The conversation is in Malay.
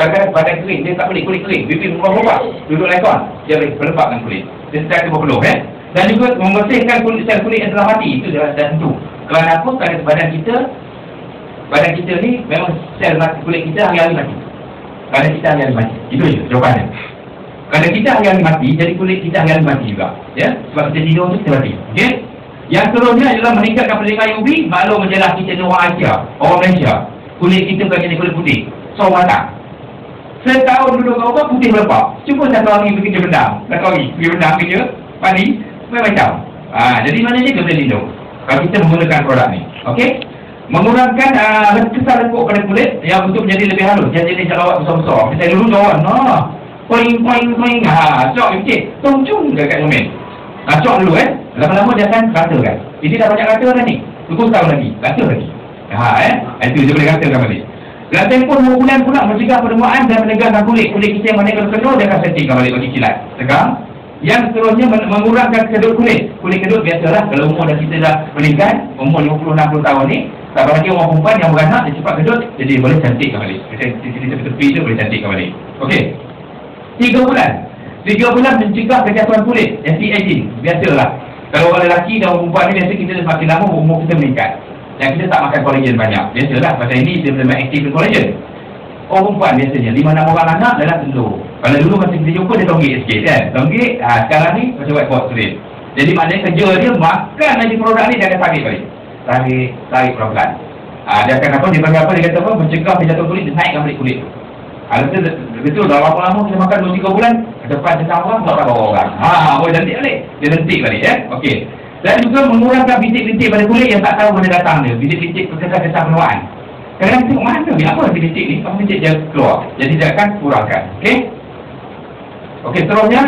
Kadang-kadang badan kering, dia tak boleh kulit kering. Bibir berubah-ubah. Duduk lekon. Dia boleh berlebakkan kulit. Dia secara tu berpeluh, eh. Dan juga membersihkan kulit sel kulit yang telah mati. Itu dah, dah tentu. Kerana apa? Kerana badan kita, badan kita ni memang sel mati, kulit kita hari-hari mati. Badan kita hari-hari mati. Itu je jawapannya. Kerana kita hari-hari mati, jadi kulit kita hari-hari mati juga. Ya? Sebab kita tidur tu kita mati. Okey? Yang seterusnya adalah meningkatkan pendekaan UV. Maklum menjelah kita orang Asia, orang Malaysia. Kulit kita bukan jenis kulit putih. So, matang. Setahun duduk kat rumah putih melepak. Cuba satu hari pergi kerja bendang. Satu hari pergi bendang kerja. Mandi. Semua macam. Ha, jadi maknanya kita boleh lindung. Kalau kita menggunakan produk ni. Okey? Mengurangkan uh, kesan lekuk pada kulit yang untuk menjadi lebih halus. Jangan jadi jalawat besar-besar. Kita dulu lawan. Ha. Poing, poing, poing. Ha. Cok sikit. Tung-cung dekat cermin. Ha, cok dulu eh. Lama-lama dia akan rata kan. Ini dah banyak rata dah ni. Tunggu setahun lagi. Rata lagi. Ha eh. Itu dia boleh ratakan balik. Dan tempoh 2 bulan pula mencegah perdemuan dan menegangkan kulit. Kulit kita yang mana kalau kedua, dia akan settingkan balik bagi kilat. Tegang. Yang seterusnya men- mengurangkan kedut kulit. Kulit kedut biasalah kalau umur dah kita dah meningkat, umur 50-60 tahun ni, tak lagi orang perempuan yang beranak, dia cepat kedut, jadi boleh cantikkan balik. Macam di sini tepi tu boleh cantikkan balik. Okey. Tiga bulan. Tiga bulan mencegah kejatuhan kulit. Anti-aging. Biasalah. Kalau orang lelaki dan orang perempuan ni biasa kita semakin lama umur kita meningkat. Dan kita tak makan kolagen banyak. Biasalah pasal ini dia boleh aktifkan kolagen. Orang perempuan biasanya, lima enam orang anak dalam telur. Kalau dulu masa kita jumpa dia tonggik sikit kan. Tonggik, ha, sekarang ni macam whiteboard tulis. Jadi maknanya kerja dia makan lagi produk ni dia akan tarik balik. Tarik, tarik pelan-pelan. Ha, dia akan apa, dia panggil apa, dia kata apa, mencegah kejatuhan kulit, dia naikkan balik kulit. Ha, betul, betul, dah berapa lama kita makan 2-3 bulan, depan kita orang, tak tahu orang. Ha, oh cantik balik. Dia lentik balik ya. Okey. Dan juga mengurangkan bintik-bintik pada kulit yang tak tahu mana datang dia. Bintik-bintik kesan-kesan penuaan. Kadang-kadang tengok mana ni, apa bintik ni? Apa bintik dia keluar. Jadi dia akan kurangkan. Okey? Okey, seterusnya,